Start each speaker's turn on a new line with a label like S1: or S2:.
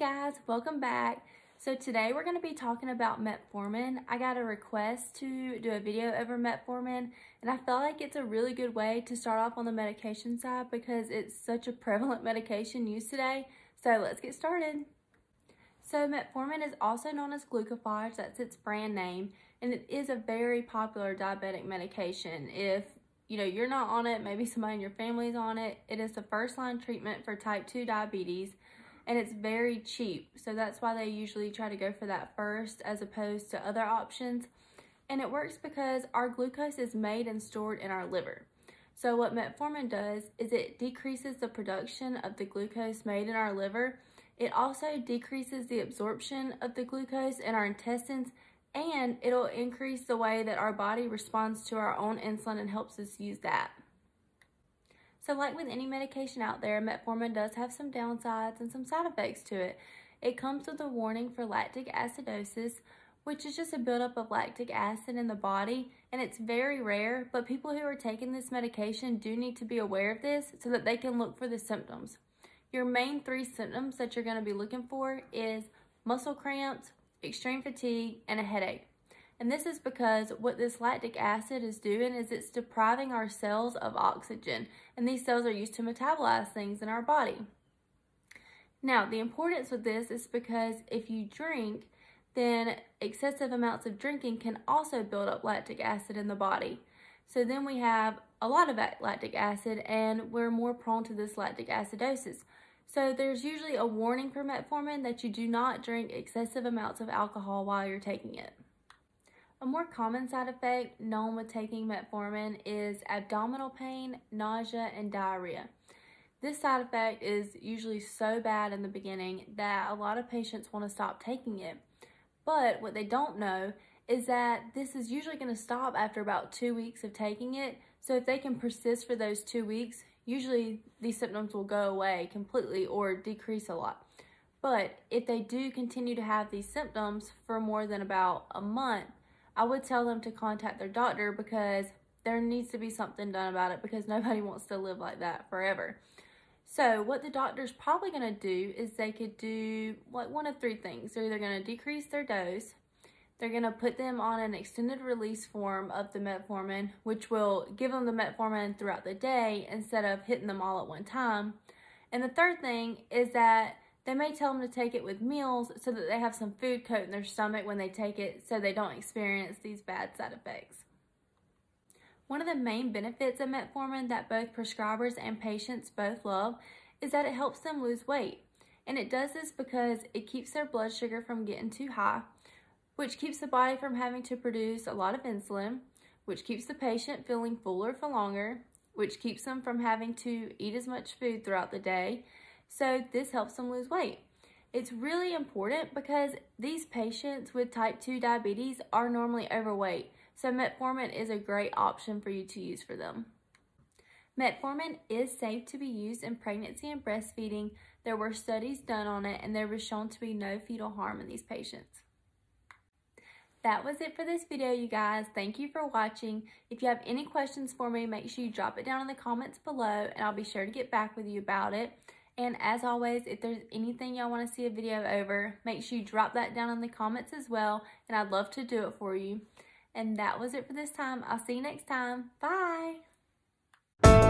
S1: guys, welcome back. So today we're going to be talking about metformin. I got a request to do a video over metformin and I feel like it's a really good way to start off on the medication side because it's such a prevalent medication used today. So let's get started. So metformin is also known as glucophage, that's its brand name, and it is a very popular diabetic medication. If you know you're not on it, maybe somebody in your family's on it, it is the first line treatment for type 2 diabetes and it's very cheap. So that's why they usually try to go for that first as opposed to other options. And it works because our glucose is made and stored in our liver. So what metformin does is it decreases the production of the glucose made in our liver. It also decreases the absorption of the glucose in our intestines and it'll increase the way that our body responds to our own insulin and helps us use that. So like with any medication out there, metformin does have some downsides and some side effects to it. It comes with a warning for lactic acidosis, which is just a buildup of lactic acid in the body, and it's very rare, but people who are taking this medication do need to be aware of this so that they can look for the symptoms. Your main three symptoms that you're gonna be looking for is muscle cramps, extreme fatigue, and a headache. And this is because what this lactic acid is doing is it's depriving our cells of oxygen. And these cells are used to metabolize things in our body. Now, the importance of this is because if you drink, then excessive amounts of drinking can also build up lactic acid in the body. So then we have a lot of lactic acid and we're more prone to this lactic acidosis. So there's usually a warning for metformin that you do not drink excessive amounts of alcohol while you're taking it. A more common side effect known with taking metformin is abdominal pain, nausea, and diarrhea. This side effect is usually so bad in the beginning that a lot of patients want to stop taking it. But what they don't know is that this is usually going to stop after about two weeks of taking it. So if they can persist for those two weeks, usually these symptoms will go away completely or decrease a lot. But if they do continue to have these symptoms for more than about a month, I would tell them to contact their doctor because there needs to be something done about it because nobody wants to live like that forever. So what the doctor's probably going to do is they could do like one of three things. They're either going to decrease their dose, they're going to put them on an extended release form of the metformin, which will give them the metformin throughout the day instead of hitting them all at one time. And the third thing is that they may tell them to take it with meals so that they have some food coat in their stomach when they take it so they don't experience these bad side effects. One of the main benefits of metformin that both prescribers and patients both love is that it helps them lose weight. And it does this because it keeps their blood sugar from getting too high, which keeps the body from having to produce a lot of insulin, which keeps the patient feeling fuller for longer, which keeps them from having to eat as much food throughout the day, so this helps them lose weight. It's really important because these patients with type 2 diabetes are normally overweight, so metformin is a great option for you to use for them. Metformin is safe to be used in pregnancy and breastfeeding. There were studies done on it and there was shown to be no fetal harm in these patients. That was it for this video, you guys. Thank you for watching. If you have any questions for me, make sure you drop it down in the comments below and I'll be sure to get back with you about it. And as always, if there's anything y'all want to see a video over, make sure you drop that down in the comments as well. And I'd love to do it for you. And that was it for this time. I'll see you next time. Bye.